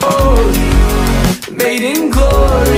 Oh, made in glory.